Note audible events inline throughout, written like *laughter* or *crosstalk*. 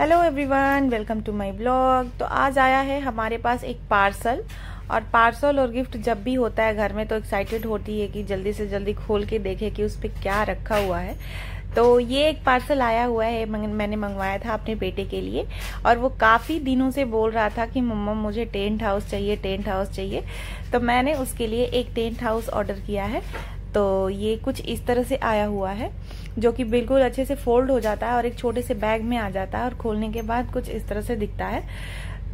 Hello everyone welcome to my blog तो आज आया है हमारे पास एक पार्सल और पार्सल और गिफ्ट जब भी होता है घर में तो एक्साइटेड होती है कि जल्दी से जल्दी खोल के देखे कि उस पर क्या रखा हुआ है। तो ये एक पार्सल आया हुआ है मैंने मंगवाया था अपने बेटे के लिए और वो काफ़ी दिनों से बोल रहा था कि मम्मा मुझे टेंट हाउस चाहिए, टेंट हाउस चाहिए। तो मैंने उसके लिए एक टेंट हाउस ऑर्डर किया है। तो ये कुछ इस तरह से आया हुआ है। जो कि बिल्कुल अच्छे से फोल्ड हो जाता है और एक छोटे से बैग में आ जाता है और खोलने के बाद कुछ इस तरह से दिखता है।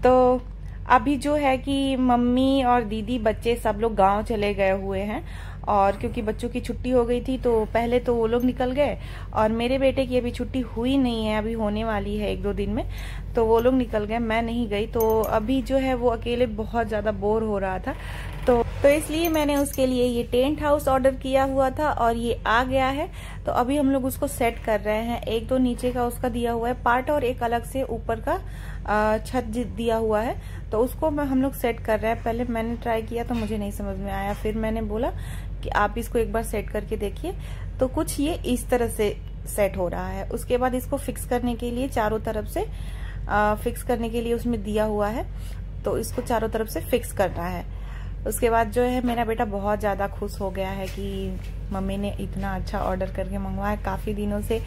तो अभी जो है कि मम्मी और दीदी, बच्चे सब लोग गाँव चले गए हुए हैं और क्योंकि बच्चों की छुट्टी हो गई थी तो पहले तो वो लोग निकल गए। और मेरे बेटे की अभी छुट्टी हुई नहीं है, अभी होने वाली है एक दो दिन में तो वो लोग निकल गए, मैं नहीं गई। तो अभी जो है वो अकेले बहुत ज़्यादा बोर हो रहा था। तो तो इसलिए मैंने उसके लिए ये टेंट हाउस ऑर्डर किया हुआ था और ये आ गया है। तो अभी हम लोग उसको सेट कर रहे हैं। एक तो नीचे का उसका दिया हुआ है, पार्ट और एक अलग से ऊपर का। छत दिया हुआ है तो उसको हम लोग सेट कर रहे हैं। पहले मैंने ट्राई किया तो मुझे नहीं समझ में आया। फिर मैंने बोला कि आप इसको एक बार सेट करके देखिए। तो कुछ ये इस तरह से सेट हो रहा है। उसके बाद इसको फिक्स करने के लिए चारों तरफ़ से आ, फिक्स करने के लिए उसमें दिया हुआ है। तो इसको चारों तरफ़ से फिक्स करना है। उसके बाद जो है मेरा बेटा बहुत ज़्यादा खुश हो गया है कि मम्मी ने इतना अच्छा ऑर्डर करके मंगवाया। काफ़ी दिनों से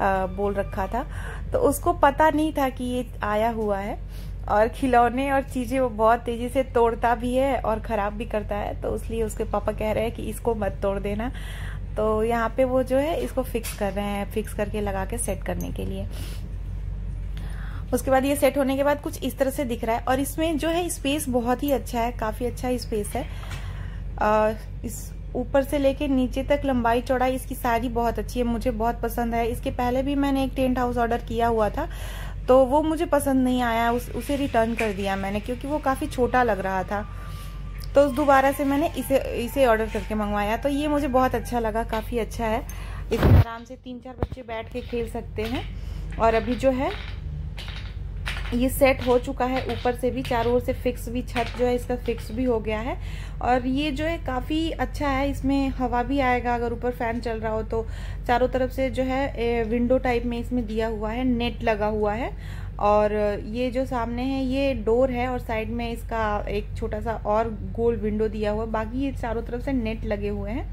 बोल रखा था। तो उसको पता नहीं था कि ये आया हुआ है। और खिलौने और चीज़ें वो बहुत तेज़ी से तोड़ता भी है और ख़राब भी करता है। तो इसलिए उसके पापा कह रहे हैं कि इसको मत तोड़ देना। तो यहाँ पे वो जो है इसको फिक्स कर रहे हैं फिक्स करके लगा के सेट करने के लिए। उसके बाद ये सेट होने के बाद कुछ इस तरह से दिख रहा है। और इसमें जो है स्पेस बहुत ही अच्छा है काफ़ी अच्छा स्पेस है। आ, इस ऊपर से लेके नीचे तक लंबाई चौड़ाई इसकी सारी बहुत अच्छी है मुझे बहुत पसंद है। इसके पहले भी मैंने एक टेंट हाउस ऑर्डर किया हुआ था तो वो मुझे पसंद नहीं आया उस, उसे रिटर्न कर दिया मैंने क्योंकि वो काफ़ी छोटा लग रहा था। तो दोबारा से मैंने इसे इसे ऑर्डर करके मंगवाया तो ये मुझे बहुत अच्छा लगा काफ़ी अच्छा है। इसमें आराम से तीन चार बच्चे बैठ के खेल सकते हैं और अभी जो है ये सेट हो चुका है। ऊपर से भी, चारों ओर से फिक्स भी, छत जो है, इसका फिक्स भी हो गया है। और ये जो है, काफ़ी अच्छा है। इसमें हवा भी आएगा, अगर ऊपर फ़ैन चल रहा हो तो। चारों तरफ़ से जो है विंडो टाइप में इसमें दिया हुआ है नेट लगा हुआ है। और ये जो सामने है, ये डोर है और साइड में इसका एक छोटा सा और गोल विंडो दिया हुआ बाकी ये चारों तरफ़ से नेट लगे हुए हैं।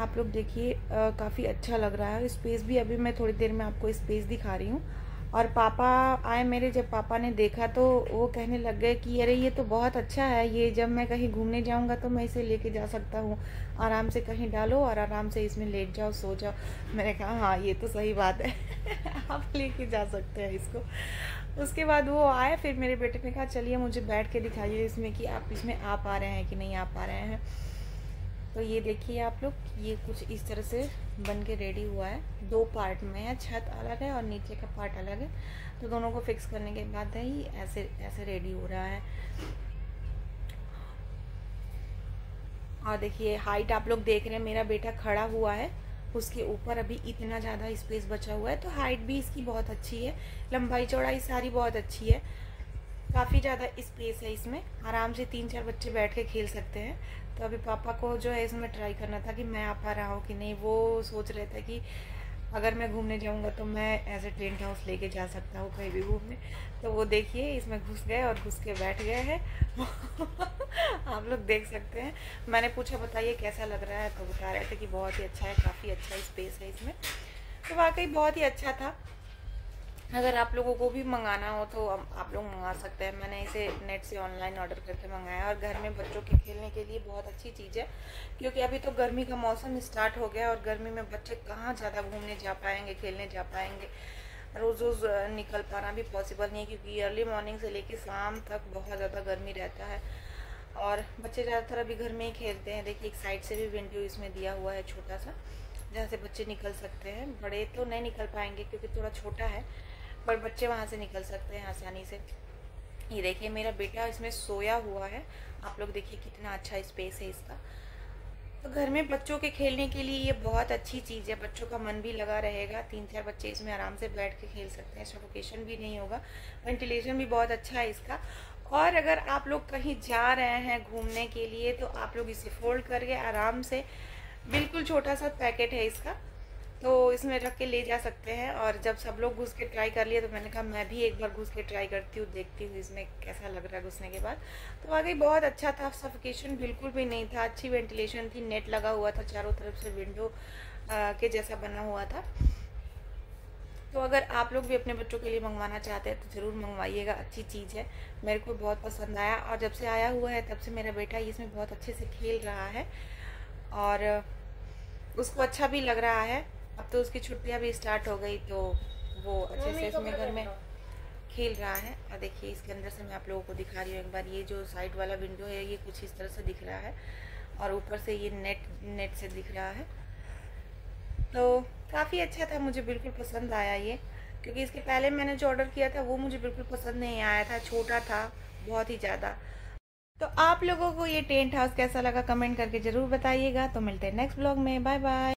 आप लोग देखिए काफ़ी अच्छा लग रहा है। स्पेस भी अभी मैं थोड़ी देर में आपको स्पेस दिखा रही हूँ। और पापा आए मेरे, जब पापा ने देखा तो वो कहने लग गए कि, अरे, ये तो बहुत अच्छा है। ये जब मैं कहीं घूमने जाऊँगा तो मैं इसे लेके जा सकता हूँ। आराम से कहीं डालो और आराम से इसमें लेट जाओ, सो जाओ। मैंने कहा हाँ ये तो सही बात है। *laughs* आप लेके जा सकते हैं इसको। उसके बाद वो आए, फिर मेरे बेटे ने कहा, चलिए मुझे बैठ के दिखाइए इसमें कि आप, इसमें आ पा रहे हैं कि नहीं आ पा रहे हैं? तो ये देखिए आप लोग, ये कुछ इस तरह से बन के रेडी हुआ है। दो पार्ट में है, छत अलग है और नीचे का पार्ट अलग है। तो दोनों को फिक्स करने के बाद ही ऐसे ऐसे रेडी हो रहा है। और देखिए हाइट आप लोग देख रहे हैं, मेरा बेटा खड़ा हुआ है। उसके ऊपर अभी इतना ज़्यादा स्पेस बचा हुआ है। तो हाइट भी इसकी बहुत अच्छी है। लंबाई चौड़ाई सारी बहुत अच्छी है। काफ़ी ज़्यादा स्पेस है इसमें। आराम से तीन चार बच्चे बैठ के खेल सकते हैं। तो अभी पापा को जो है इसमें ट्राई करना था कि मैं आ पा रहा हूँ कि नहीं, वो सोच रहे थे कि अगर मैं घूमने जाऊँगा तो मैं एज ए टेंट हाउस लेके जा सकता हूँ कहीं भी घूमने। तो वो देखिए, इसमें घुस गए और घुस के बैठ गए हैं। *laughs* आप लोग देख सकते हैं। मैंने पूछा, बताइए, कैसा लग रहा है? तो बता रहे थे कि बहुत ही अच्छा है, काफ़ी अच्छा स्पेस है इसमें। तो वाकई बहुत ही अच्छा था। अगर आप लोगों को भी मंगाना हो तो आप लोग मंगा सकते हैं। मैंने इसे नेट से ऑनलाइन ऑर्डर करके मंगाया और घर में बच्चों के खेलने के लिए बहुत अच्छी चीज़ है, क्योंकि अभी तो गर्मी का मौसम स्टार्ट हो गया और गर्मी में बच्चे कहाँ ज़्यादा घूमने जा पाएँगे, खेलने जा पाएँगे। रोज़ रोज़ निकल पाना भी पॉसिबल नहीं है, क्योंकि अर्ली मॉर्निंग से लेकर शाम तक बहुत ज़्यादा गर्मी रहता है। और बच्चे ज़्यादातर अभी घर में ही खेलते हैं। देखिए, एक साइड से भी विंडो इसमें दिया हुआ है छोटा सा, जहाँ से बच्चे निकल सकते हैं। बड़े तो नहीं निकल पाएँगे, क्योंकि थोड़ा छोटा है। पर बच्चे वहाँ से निकल सकते हैं आसानी से। ये देखिए, मेरा बेटा इसमें सोया हुआ है। आप लोग देखिए कितना अच्छा स्पेस है इसका। तो घर में बच्चों के खेलने के लिए ये बहुत अच्छी चीज़ है। बच्चों का मन भी लगा रहेगा। तीन चार बच्चे इसमें आराम से बैठ के खेल सकते हैं। सफोकेशन भी नहीं होगा। वेंटिलेशन भी बहुत अच्छा है इसका। और अगर आप लोग कहीं जा रहे हैं घूमने के लिए तो आप लोग इसे फोल्ड करके आराम से, बिल्कुल छोटा सा पैकेट है इसका। तो इसमें रख के ले जा सकते हैं और जब सब लोग घुस के ट्राई कर लिए तो मैंने कहा, मैं भी एक बार घुस के ट्राई करती हूँ, देखती हूँ इसमें कैसा लग रहा है घुसने के बाद। तो वाकई बहुत अच्छा था सफिकेशन बिल्कुल भी नहीं था, अच्छी वेंटिलेशन थी नेट लगा हुआ था चारों तरफ़ से विंडो के जैसा बना हुआ था। तो अगर आप लोग भी अपने बच्चों के लिए मंगवाना चाहते हैं तो ज़रूर मंगवाइएगा, अच्छी चीज़ है, मेरे को बहुत पसंद आया और जब से आया हुआ है तब से मेरा बेटा इसमें बहुत अच्छे से खेल रहा है और उसको अच्छा भी लग रहा है। अब तो उसकी छुट्टियाँ भी स्टार्ट हो गई तो वो अच्छे से इसमें घर में खेल रहा है। और देखिए इसके अंदर से मैं आप लोगों को दिखा रही हूँ एक बार ये जो साइड वाला विंडो है ये कुछ इस तरह से दिख रहा है। और ऊपर से ये नेट नेट से दिख रहा है। तो काफ़ी अच्छा था मुझे बिल्कुल पसंद आया ये। क्योंकि इसके पहले मैंने जो ऑर्डर किया था वो मुझे बिल्कुल पसंद नहीं आया था छोटा था बहुत ही ज़्यादा। तो आप लोगों को ये टेंट हाउस कैसा लगा कमेंट करके ज़रूर बताइएगा। तो मिलते हैं नेक्स्ट ब्लॉग में। Bye bye